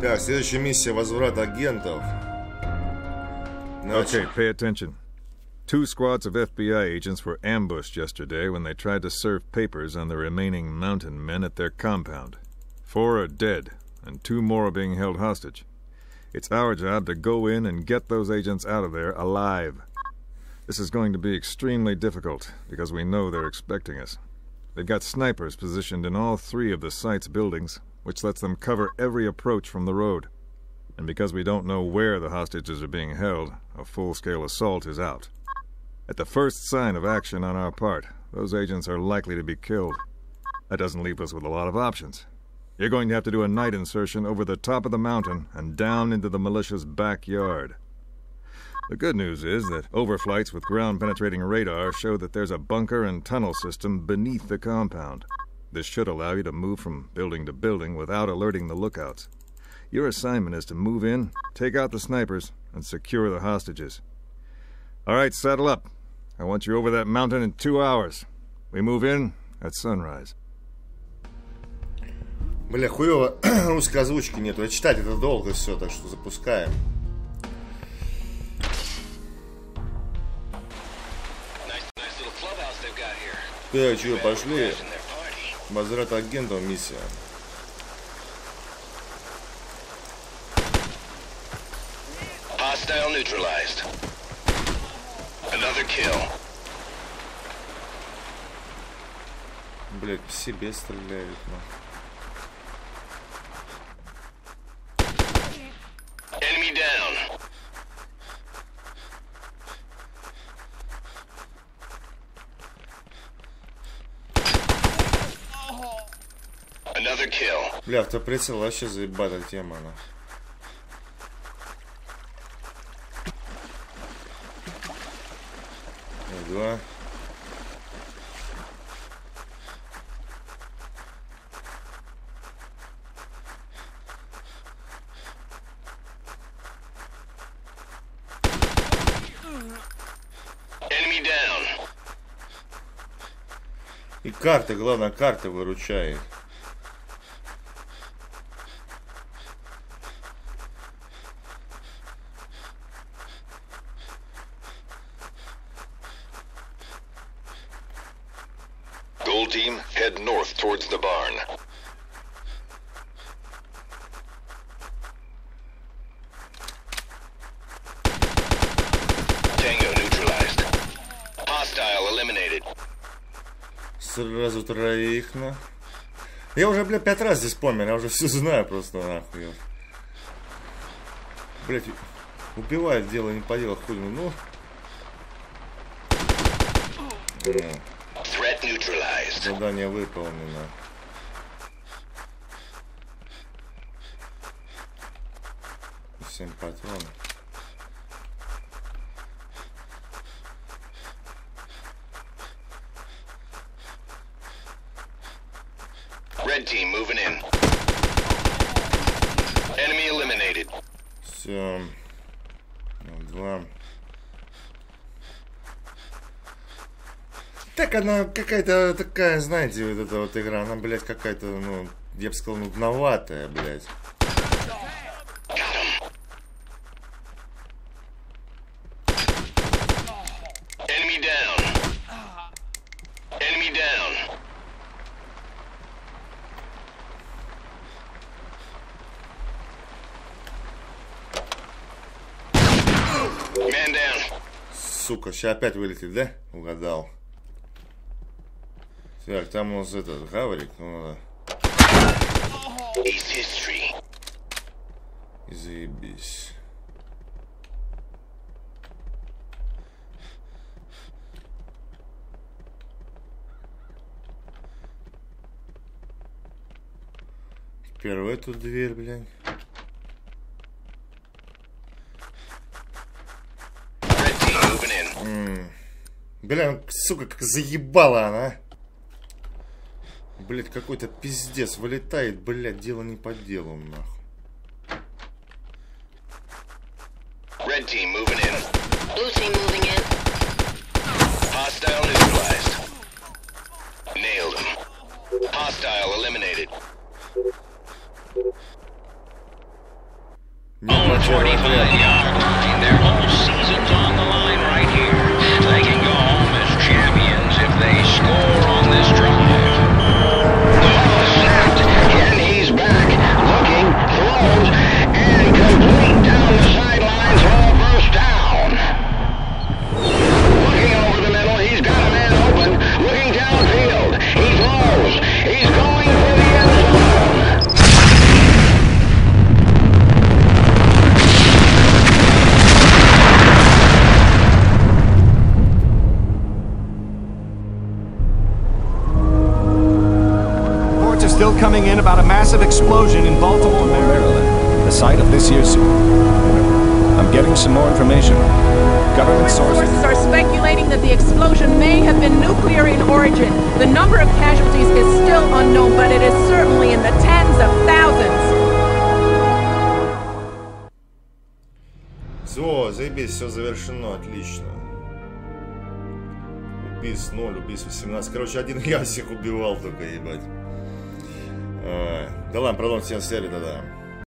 Так, следующая миссия возврат агентов. Okay, pay attention. Two squads of FBI agents were ambushed yesterday when they tried to serve papers on the remaining mountain men at their compound. Four are dead, and two more are being held hostage. It's our job to go in and get those agents out of there alive. This is going to be extremely difficult because we know they're expecting us. They've got snipers positioned in all three of the site's buildings, which lets them cover every approach from the road. And because we don't know where the hostages are being held, a full-scale assault is out. At the first sign of action on our part, those agents are likely to be killed. That doesn't leave us with a lot of options. You're going to have to do a night insertion over the top of the mountain and down into the militia's backyard. The good news is that overflights with ground-penetrating radar show that there's a bunker and tunnel system beneath the compound. This should allow you to move from building to building without alerting the lookouts. Your assignment is to move in, take out the snipers, and secure the hostages. All right, saddle up. I want you over that mountain in two hours. We move in at sunrise. Бля, хуёво русской озвучки нету. А читать это долго все, так что запускаем. Так, что, пошли. Возврат агентов миссия. Hostile neutralized. Another kill. Блять, себе стреляют, ну. Enemy down. Another kill. Бля, автоприцел вообще заебатая тема, она. Два. Enemy down. И карты, главное, карты выручает. Gold team, head north towards the barn. Tango neutralized. Hostile eliminated. Сразу троих, на. Я уже, бля, пять раз здесь помер, я уже все знаю просто, нахуй. Блять, убивает дело не по делу, хуй, ну. Ну, neutralized. Задание выполнено. Семь патронов. Red team moving in. Enemy eliminated. Все. Два. Так она какая-то такая, знаете, вот эта вот игра, она, блядь, какая-то, ну, я бы сказал, нудноватая, блядь. Сука, сейчас опять вылетит, да? Угадал. Так, там у нас этот гаврик, ну надо. И заебись. Теперь в эту дверь, блядь. Бля, ну, сука, как заебала она. А. Блять, какой-то пиздец вылетает, блядь, дело не по делу, нахуй. Red team moving in. Blue team moving in. Hostile neutralized. Nailed him. Hostile eliminated. still coming in about a massive explosion in Baltimore, Maryland, the site of this year's Super Bowl. I'm getting some more information. Government sources. Sources are speculating that the explosion may have been nuclear in origin. The number of casualties is still unknown, but it is certainly in the tens of thousands. Все, заебись, все завершено, отлично. Убийств 0, убийств 18. Короче, один я всех убивал только, ебать. А, да ладно, продолжим в серии тогда.